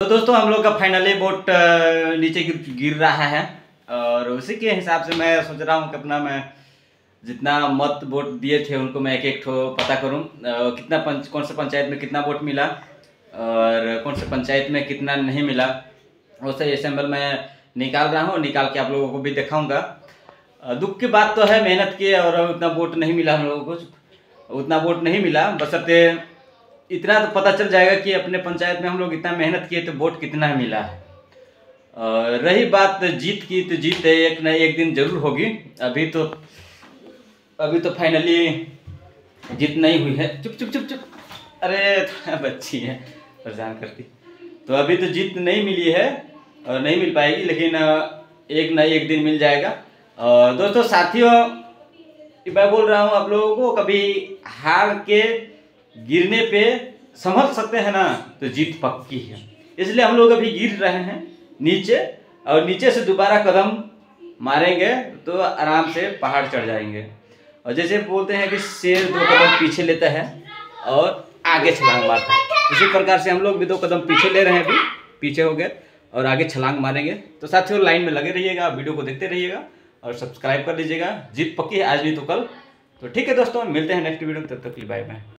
तो दोस्तों, हम लोग का फाइनली बोट नीचे गिर गिर रहा है। और उसी के हिसाब से मैं सोच रहा हूँ कि अपना मैं जितना मत वोट दिए थे, उनको मैं एक एक ठो पता करूँ। कितना पंच, कौन से पंचायत में कितना वोट मिला और कौन से पंचायत में कितना नहीं मिला वो सही सैंपल मैं निकाल रहा हूँ, निकाल के आप लोगों को भी दिखाऊँगा। दुख की बात तो है, मेहनत की और उतना वोट नहीं मिला हम लोगों को। उतना वोट नहीं मिला बसरते इतना तो पता चल जाएगा कि अपने पंचायत में हम लोग इतना मेहनत किए तो वोट कितना मिला है। रही बात जीत की तो जीत है, एक ना एक दिन ज़रूर होगी। अभी तो अभी तो फाइनली जीत नहीं हुई है। चुप चुप चुप चुप। अरे बच्ची है, परेशान करती। तो अभी तो जीत नहीं मिली है और नहीं मिल पाएगी, लेकिन एक ना एक दिन मिल जाएगा। और दोस्तों, साथियों मैं बोल रहा हूँ आप लोगों को, कभी हार के गिरने पे संभल सकते हैं ना तो जीत पक्की है। इसलिए हम लोग अभी गिर रहे हैं नीचे, और नीचे से दोबारा कदम मारेंगे तो आराम से पहाड़ चढ़ जाएँगे। और जैसे बोलते हैं कि शेर दो कदम पीछे लेता है, और आगे छलांग मारता है। इसी प्रकार से हम लोग भी दो कदम पीछे ले रहे हैं अभी, पीछे हो गए, और आगे छलांग मारेंगे। तो साथियों, लाइन में लगे रहिएगा, वीडियो को देखते रहिएगा, और सब्सक्राइब कर लीजिएगा। जीत पक्की है आज नहीं तो कल। तो ठीक है दोस्तों, मिलते हैं नेक्स्ट वीडियो तब तक के लिए बाय बाय